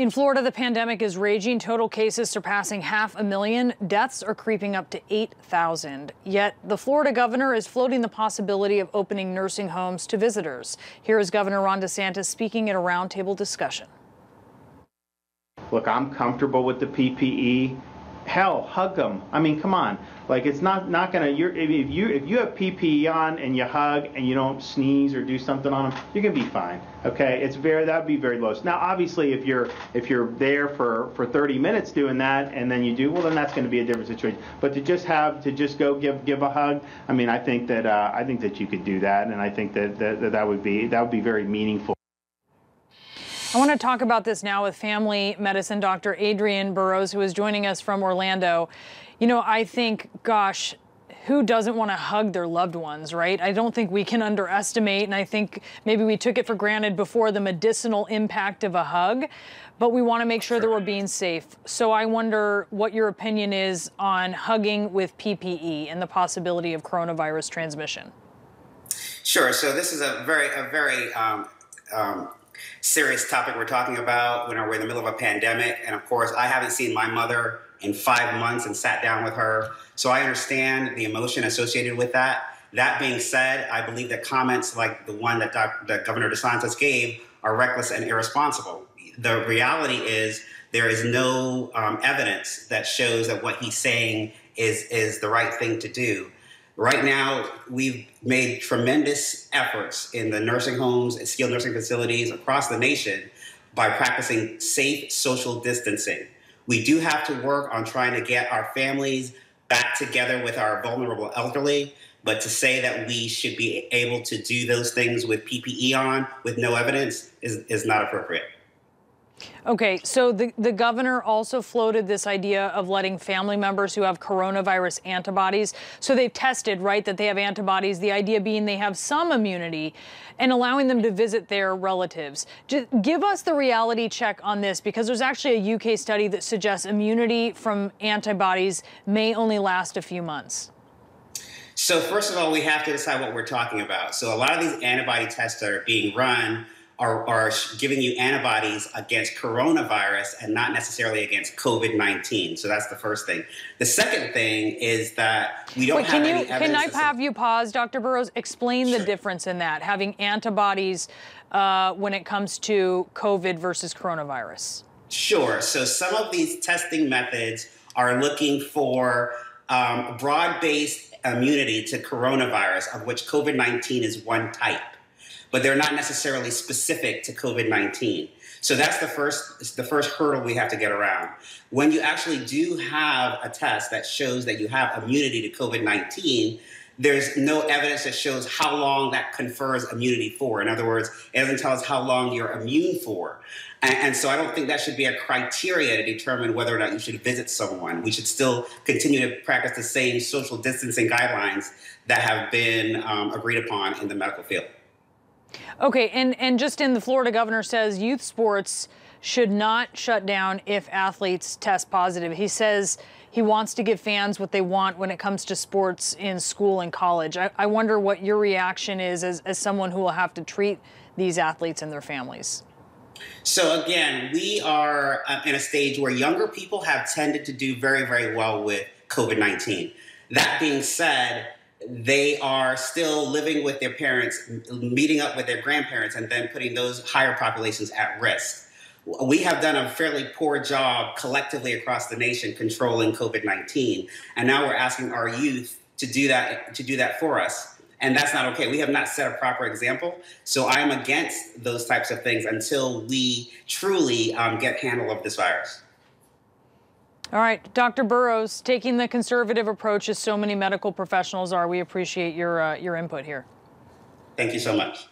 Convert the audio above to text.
In Florida, the pandemic is raging, total cases surpassing half a million. Deaths are creeping up to 8,000. Yet the Florida governor is floating the possibility of opening nursing homes to visitors. Here is Governor Ron DeSantis speaking at a roundtable discussion. Look, I'm comfortable with the PPE hell, hug them. I mean, come on. Like it's not not gonna. You're if you if you have PPE on and you hug and you don't sneeze or do something on them, you're gonna be fine. Okay, it's very that'd be very low. Now, obviously, if you're if you're there for for 30 minutes doing that and then you do, well, then that's going to be a different situation. But to just have to just go give give a hug, I mean, I think that uh, I think that you could do that, and I think that that, that, that would be that would be very meaningful. I want to talk about this now with family medicine doctor Adrian Burrowes, who is joining us from Orlando. You know, I think, gosh, who doesn't want to hug their loved ones, right? I don't think we can underestimate, and I think maybe we took it for granted before the medicinal impact of a hug, but we want to make sure, that we're being safe. So I wonder what your opinion is on hugging with PPE and the possibility of coronavirus transmission. Sure. So this is a very, a very um, um, serious topic we're talking about when we're in the middle of a pandemic. And of course, I haven't seen my mother in five months and sat down with her. So I understand the emotion associated with that. That being said, I believe that comments like the one that, that Governor DeSantis gave are reckless and irresponsible. The reality is there is no um, evidence that shows that what he's saying is, is the right thing to do. Right now, we've made tremendous efforts in the nursing homes and skilled nursing facilities across the nation by practicing safe social distancing. We do have to work on trying to get our families back together with our vulnerable elderly, but to say that we should be able to do those things with PPE on with no evidence is, is not appropriate. Okay, so the, the governor also floated this idea of letting family members who have coronavirus antibodies, so they've tested, right, that they have antibodies, the idea being they have some immunity, and allowing them to visit their relatives. Just give us the reality check on this, because there's actually a UK study that suggests immunity from antibodies may only last a few months. So first of all, we have to decide what we're talking about. So a lot of these antibody tests that are being run are, are giving you antibodies against coronavirus and not necessarily against COVID 19. So that's the first thing. The second thing is that we don't Wait, have can any you, Can I have you pause, Dr. Burrowes? Explain sure. the difference in that, having antibodies uh, when it comes to COVID versus coronavirus. Sure. So some of these testing methods are looking for um, broad based immunity to coronavirus, of which COVID 19 is one type but they're not necessarily specific to COVID-19. So that's the first the first hurdle we have to get around. When you actually do have a test that shows that you have immunity to COVID-19, there's no evidence that shows how long that confers immunity for. In other words, it doesn't tell us how long you're immune for. And, and, so I don't think that should be a criteria to determine whether or not you should visit someone. We should still continue to practice the same social distancing guidelines that have been um, agreed upon in the medical field. Okay, and, and just in the Florida governor says youth sports should not shut down if athletes test positive. He says he wants to give fans what they want when it comes to sports in school and college. I, I wonder what your reaction is as, as someone who will have to treat these athletes and their families. So again, we are uh, in a stage where younger people have tended to do very, very well with COVID 19. That being said, they are still living with their parents, meeting up with their grandparents, and then putting those higher populations at risk. We have done a fairly poor job collectively across the nation controlling COVID 19, and now we're asking our youth to do that to do that for us. And that's not okay. We have not set a proper example. So I am against those types of things until we truly um, get handle of this virus. All right, Dr. Burrowes, taking the conservative approach as so many medical professionals are, we appreciate your, uh, your input here. Thank you so much.